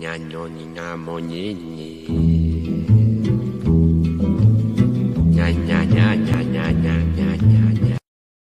nya nyo ni nga mo ni ni